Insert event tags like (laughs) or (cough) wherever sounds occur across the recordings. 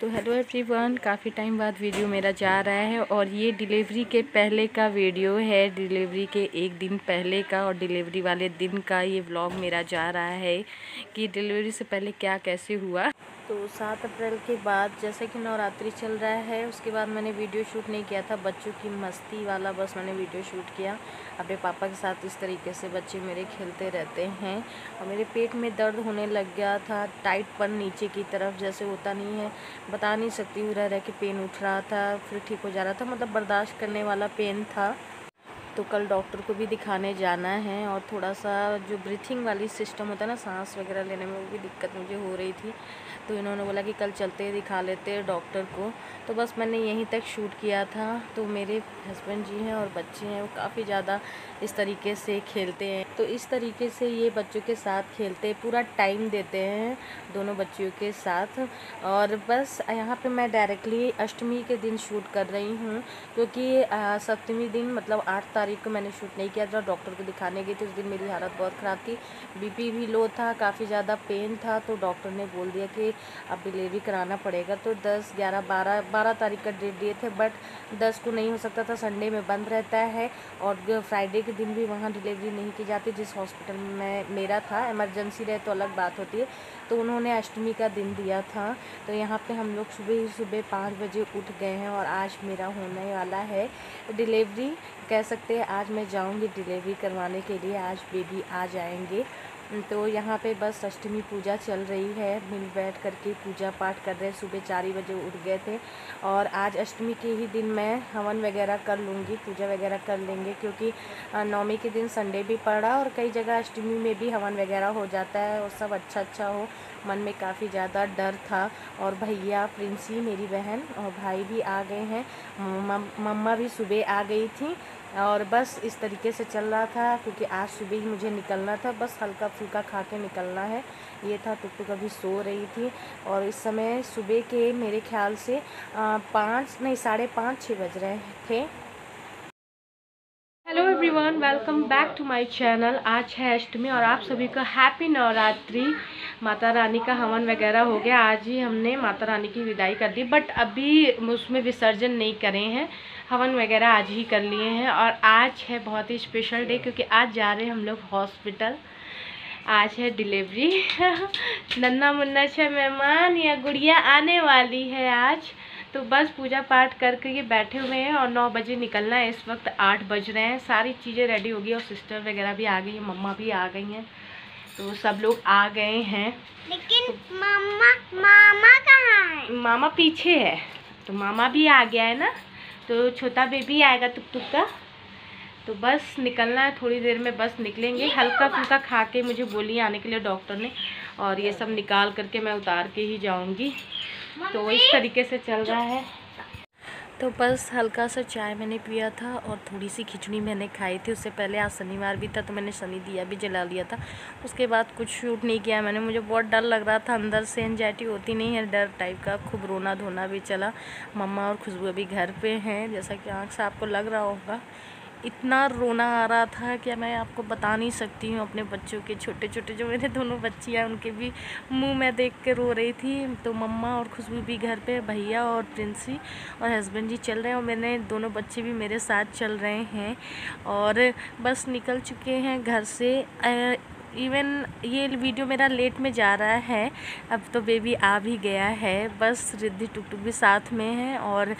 तो hello everyone काफ़ी time बाद वीडियो मेरा जा रहा है और ये डिलीवरी के पहले का वीडियो है। डिलीवरी के एक दिन पहले का और डिलीवरी वाले दिन का ये व्लॉग मेरा जा रहा है कि डिलीवरी से पहले क्या कैसे हुआ। तो सात अप्रैल के बाद जैसे कि नवरात्रि चल रहा है, उसके बाद मैंने वीडियो शूट नहीं किया था। बच्चों की मस्ती वाला बस मैंने वीडियो शूट किया। अपने पापा के साथ इस तरीके से बच्चे मेरे खेलते रहते हैं और मेरे पेट में दर्द होने लग गया था। टाइट पन नीचे की तरफ़ जैसे होता नहीं है। बता नहीं सकती रह रह के पेन उठ रहा था, फिर ठीक हो जा रहा था। मतलब बर्दाश्त करने वाला पेन था। तो कल डॉक्टर को भी दिखाने जाना है और थोड़ा सा जो ब्रीथिंग वाली सिस्टम होता है ना, सांस वगैरह लेने में वो भी दिक्कत मुझे हो रही थी। तो इन्होंने बोला कि कल चलते दिखा लेते डॉक्टर को। तो बस मैंने यहीं तक शूट किया था। तो मेरे हस्बैंड जी हैं और बच्चे हैं, वो काफ़ी ज़्यादा इस तरीके से खेलते हैं। तो इस तरीके से ये बच्चों के साथ खेलते पूरा टाइम देते हैं दोनों बच्चियों के साथ। और बस यहाँ पे मैं डायरेक्टली अष्टमी के दिन शूट कर रही हूँ, क्योंकि सप्तमी दिन मतलब आठ तारीख को मैंने शूट नहीं किया था, डॉक्टर को दिखाने गई थी, उस दिन मेरी हालत बहुत ख़राब थी। बीपी भी लो था, काफ़ी ज़्यादा पेन था तो डॉक्टर ने बोल दिया कि अब डिलीवरी कराना पड़ेगा। तो दस, ग्यारह, बारह बारह तारीख का डेट दिए थे बट दस को नहीं हो सकता था संडे में बंद रहता है और फ्राइडे के दिन भी वहाँ डिलीवरी नहीं की जाती, जिस हॉस्पिटल में मेरा था एमरजेंसी रहे तो अलग बात होती है। तो उन्होंने अष्टमी का दिन दिया था। तो यहाँ पे हम लोग सुबह ही सुबह पाँच बजे उठ गए हैं और आज मेरा होने वाला है डिलीवरी। कह सकते हैं आज मैं जाऊँगी डिलीवरी करवाने के लिए। आज बेबी आ जाएँगे। तो यहाँ पे बस अष्टमी पूजा चल रही है। मिल बैठ करके पूजा पाठ कर रहे हैं। सुबह चार ही बजे उठ गए थे। और आज अष्टमी के ही दिन मैं हवन वगैरह कर लूँगी, पूजा वगैरह कर लेंगे क्योंकि नौमी के दिन संडे भी पड़ा और कई जगह अष्टमी में भी हवन वगैरह हो जाता है और सब अच्छा अच्छा हो। मन में काफ़ी ज़्यादा डर था और भैया, प्रिंसी, मेरी बहन और भाई भी आ गए हैं। मम्मा भी सुबह आ गई थी और बस इस तरीके से चल रहा था, क्योंकि आज सुबह ही मुझे निकलना था। बस हल्का फुल्का खा के निकलना है। ये था टुक टुक अभी सो रही थी। और इस समय सुबह के मेरे ख्याल से पाँच, नहीं, साढ़े पाँच छः बज रहे थे। Hello everyone welcome back to my channel आज है अष्टमी और आप सभी का हैप्पी नवरात्रि। माता रानी का हवन वगैरह हो गया। आज ही हमने माता रानी की विदाई कर दी बट अभी उसमें विसर्जन नहीं करे हैं। हवन वगैरह आज ही कर लिए हैं और आज है बहुत ही स्पेशल डे क्योंकि आज जा रहे हैं हम लोग हॉस्पिटल आज है डिलीवरी (laughs) नन्ना मुन्ना छः मेहमान या गुड़िया आने वाली है आज। तो बस पूजा पाठ करके ये बैठे हुए हैं और नौ बजे निकलना है। इस वक्त आठ बज रहे हैं। सारी चीज़ें रेडी हो गई और सिस्टर वगैरह भी आ गई हैं मम्मा भी आ गई हैं। तो सब लोग आ गए हैं। लेकिन मामा मामा कहाँ है? मामा पीछे है। तो मामा भी आ गया है ना? तो छोटा बेबी आएगा टुक टुक का। तो बस निकलना है, थोड़ी देर में बस निकलेंगे। हल्का फुल्का खा के मुझे बोली आने के लिए डॉक्टर ने। और ये सब निकाल करके मैं उतार के ही जाऊँगी। तो इस तरीके से चल रहा है। तो बस हल्का सा चाय मैंने पिया था और थोड़ी सी खिचड़ी मैंने खाई थी। उससे पहले आज शनिवार भी था तो मैंने शनि दिया भी जला लिया था। उसके बाद कुछ शूट नहीं किया मैंने। मुझे बहुत डर लग रहा था, अंदर से एनजाइटी होती नहीं है, डर टाइप का। खूब रोना धोना भी चला। मम्मा और खुशबू अभी घर पे हैं, जैसा कि आँख से आपको लग रहा होगा। इतना रोना आ रहा था कि मैं आपको बता नहीं सकती हूँ अपने बच्चों के छोटे छोटे जो मेरे दोनों बच्चियाँ उनके भी मुँह मैं देख के रो रही थी। तो मम्मा और खुशबू भी घर पे, भैया और प्रिंसी और हस्बैंड जी चल रहे हैं और मैंने, दोनों बच्चे भी मेरे साथ चल रहे हैं और बस निकल चुके हैं घर से। इवन ये वीडियो मेरा लेट में जा रहा है अब तो बेबी आ भी गया है। बस रिद्धि टुक टुक भी साथ में है और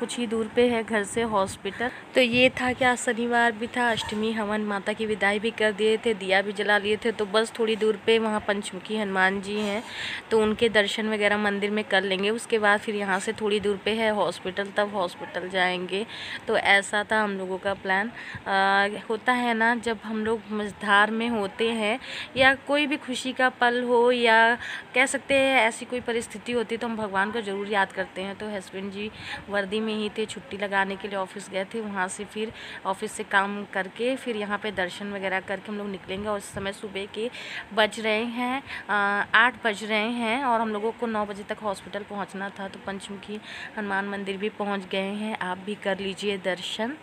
कुछ ही दूर पे है घर से हॉस्पिटल तो ये था कि आज शनिवार भी था अष्टमी हवन माता की विदाई भी कर दिए थे दिया भी जला लिए थे। तो बस थोड़ी दूर पे वहाँ पंचमुखी हनुमान जी हैं तो उनके दर्शन वगैरह मंदिर में कर लेंगे। उसके बाद फिर यहाँ से थोड़ी दूर पर है हॉस्पिटल तब हॉस्पिटल जाएँगे। तो ऐसा था हम लोगों का प्लान आ, होता है ना जब हम लोग मझधार में होते हैं या कोई भी खुशी का पल हो या कह सकते हैं ऐसी कोई परिस्थिति होती तो हम भगवान को ज़रूर याद करते हैं। तो हस्बैंड जी वर्दी में ही थे, छुट्टी लगाने के लिए ऑफ़िस गए थे, वहाँ से फिर ऑफ़िस से काम करके फिर यहाँ पर दर्शन वगैरह करके हम लोग निकलेंगे और इस समय सुबह के बज रहे हैं आठ बज रहे हैं और हम लोगों को नौ बजे तक हॉस्पिटल पहुँचना था। तो पंचमुखी हनुमान मंदिर भी पहुँच गए हैं, आप भी कर लीजिए दर्शन।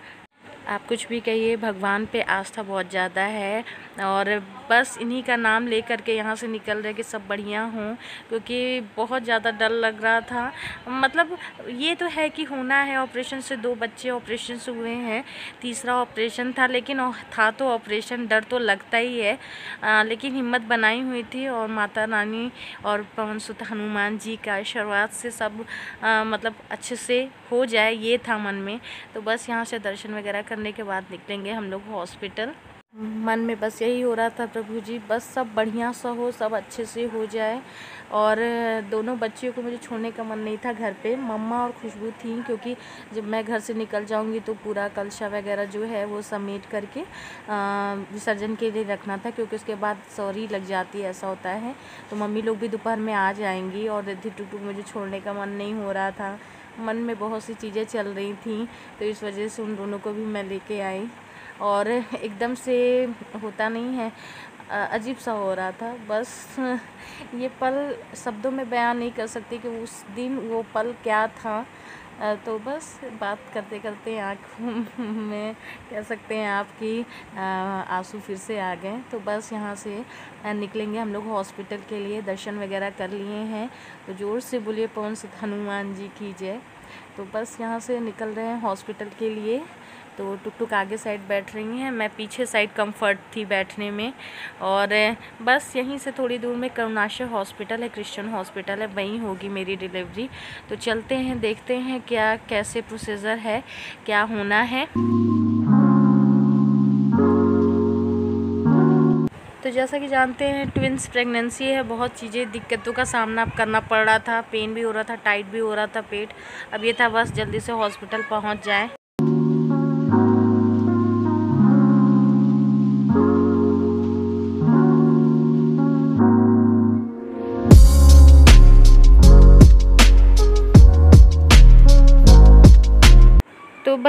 आप कुछ भी कहिए भगवान पे आस्था बहुत ज़्यादा है और बस इन्हीं का नाम ले करके यहाँ से निकल रहे कि सब बढ़िया हों क्योंकि बहुत ज़्यादा डर लग रहा था। मतलब ये तो है कि होना है ऑपरेशन से दो बच्चे ऑपरेशन से हुए हैं तीसरा ऑपरेशन था लेकिन था तो ऑपरेशन डर तो लगता ही है। आ, लेकिन हिम्मत बनाई हुई थी और माता रानी और पवन सुत हनुमान जी का शुरुआत से सब आ, मतलब अच्छे से हो जाए ये था मन में। तो बस यहाँ से दर्शन वगैरह करने के बाद निकलेंगे हम लोग हॉस्पिटल। मन में बस यही हो रहा था, प्रभु जी, बस सब बढ़िया सा हो, सब अच्छे से हो जाए। और दोनों बच्चियों को मुझे छोड़ने का मन नहीं था घर पे। मम्मा और खुशबू थी, क्योंकि जब मैं घर से निकल जाऊँगी तो पूरा कलशा वगैरह जो है वो समेट करके विसर्जन के लिए रखना था, क्योंकि उसके बाद सॉरी लग जाती है, ऐसा होता है। तो मम्मी लोग भी दोपहर में आ जाएँगी और रिद्धि टुटू मुझे छोड़ने का मन नहीं हो रहा था। मन में बहुत सी चीज़ें चल रही थी तो इस वजह से उन दोनों को भी मैं लेके आई। और एकदम से होता नहीं है अजीब सा हो रहा था। बस (laughs) ये पल शब्दों में बयान नहीं कर सकती कि उस दिन वो पल क्या था। तो बस बात करते करते आँखों (laughs) में कह सकते हैं आपकी आँसू फिर से आ गए। तो बस यहाँ से निकलेंगे हम लोग हॉस्पिटल के लिए, दर्शन वगैरह कर लिए हैं। तो ज़ोर से बोलिए पवन सुत हनुमान जी की जय। तो बस यहाँ से निकल रहे हैं हॉस्पिटल के लिए। तो टुक टुक आगे साइड बैठ रही हैं। मैं पीछे साइड कंफर्ट थी बैठने में। और बस यहीं से थोड़ी दूर में करुणाशय हॉस्पिटल है, क्रिश्चियन हॉस्पिटल है। वहीं होगी मेरी डिलीवरी। तो चलते हैं, देखते हैं क्या, कैसे प्रोसीजर है, क्या होना है। तो जैसा कि जानते हैं ट्विंस प्रेगनेंसी है, बहुत चीज़ें, दिक्कतों का सामना करना पड़ रहा था पेन भी हो रहा था टाइट भी हो रहा था पेट। अब ये था बस, जल्दी से हॉस्पिटल पहुँच जाए।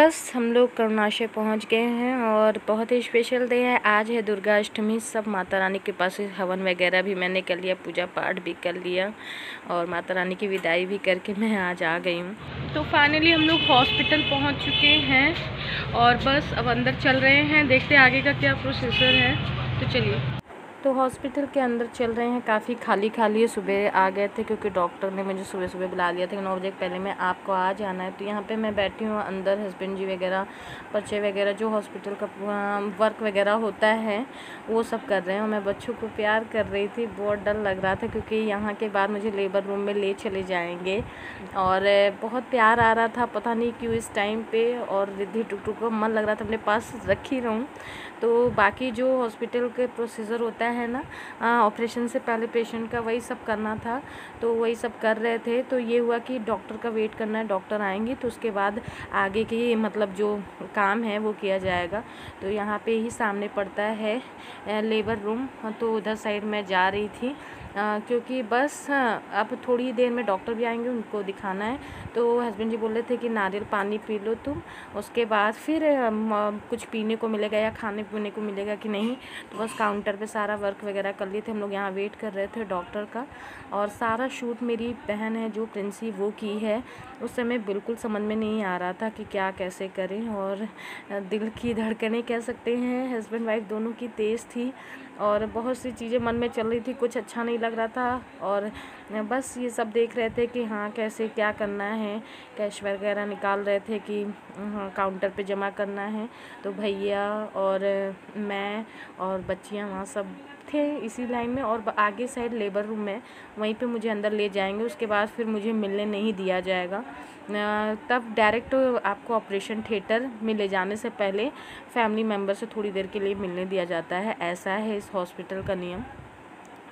बस हम लोग करुणाशय पहुँच गए हैं और बहुत ही स्पेशल डे है। आज है दुर्गा अष्टमी सब माता रानी के पास हवन वगैरह भी मैंने कर लिया, पूजा पाठ भी कर लिया और माता रानी की विदाई भी करके मैं आज आ गई हूँ। तो फाइनली हम लोग हॉस्पिटल पहुँच चुके हैं और बस अब अंदर चल रहे हैं। देखते आगे का क्या प्रोसेसर है। तो चलिए। तो हॉस्पिटल के अंदर चल रहे हैं काफ़ी खाली खाली है। सुबह आ गए थे क्योंकि डॉक्टर ने मुझे सुबह सुबह बुला लिया था नौ बजे पहले मैं आपको आ जाना है। तो यहाँ पे मैं बैठी हूँ अंदर हस्बैंड जी वगैरह बच्चे वगैरह, जो हॉस्पिटल का वर्क वगैरह होता है, वो सब कर रहे हैं। और मैं बच्चों को प्यार कर रही थी, बहुत डर लग रहा था क्योंकि यहाँ के बाद मुझे लेबर रूम में ले चले जाएँगे। और बहुत प्यार आ रहा था, पता नहीं क्यों इस टाइम पर और रिद्धि टुक टुक को मन लग रहा था, अपने पास रख रहूँ। तो बाकी जो हॉस्पिटल के प्रोसीजर होता है ना? ऑपरेशन से पहले पेशेंट का वही सब करना था तो वही सब कर रहे थे। तो ये हुआ कि डॉक्टर का वेट करना है डॉक्टर आएँगे तो उसके बाद आगे की मतलब जो काम है, वो किया जाएगा। तो यहाँ पे ही सामने पड़ता है लेबर रूम तो उधर साइड में जा रही थी। क्योंकि बस अब थोड़ी देर में डॉक्टर भी आएँगे, उनको दिखाना है। तो हस्बैंड जी बोल रहे थे कि नारियल पानी पी लो तुम, उसके बाद फिर कुछ पीने को मिलेगा या खाने पीने को मिलेगा कि नहीं तो बस काउंटर पे सारा वर्क वगैरह कर लिए थे। हम लोग यहाँ वेट कर रहे थे डॉक्टर का। और सारा शूट मेरी बहन है, जो प्रिंसी, वो की है। उस समय बिल्कुल समझ में नहीं आ रहा था कि क्या, कैसे करें। और दिल की धड़कनें कह सकते हैं, हस्बैंड वाइफ दोनों की तेज़ थी। और बहुत सी चीज़ें मन में चल रही थी, कुछ अच्छा नहीं लग रहा था और बस ये सब देख रहे थे कि हाँ कैसे क्या करना है। कैश वगैरह निकाल रहे थे कि हाँ काउंटर पे जमा करना है। तो भैया और मैं और बच्चियाँ, वहाँ सब थे इसी लाइन में और आगे साइड लेबर रूम में। वहीं पे मुझे अंदर ले जाएँगे, उसके बाद फिर मुझे मिलने नहीं दिया जाएगा। तब डायरेक्ट आपको ऑपरेशन थिएटर में ले जाने से पहले फैमिली मेंबर से थोड़ी देर के लिए मिलने दिया जाता है। ऐसा है इस हॉस्पिटल का नियम।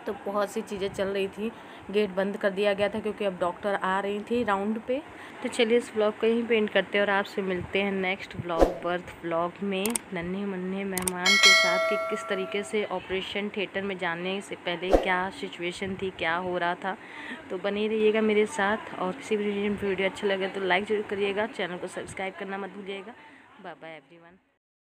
तो बहुत सी चीज़ें चल रही थी। गेट बंद कर दिया गया था क्योंकि अब डॉक्टर आ रही थी राउंड पे। तो चलिए इस ब्लॉग को यहीं पेंट करते हैं और आपसे मिलते हैं नेक्स्ट ब्लॉग, बर्थ ब्लॉग में। नन्हे मुन्ने मेहमान के साथ कि किस तरीके से ऑपरेशन थिएटर में जाने से पहले क्या सिचुएशन थी, क्या हो रहा था। तो बने रहिएगा मेरे साथ और किसी भी वीडियो अच्छा लगे तो लाइक ज़रूर करिएगा, चैनल को सब्सक्राइब करना मत भूलिएगा। Bye bye everyone.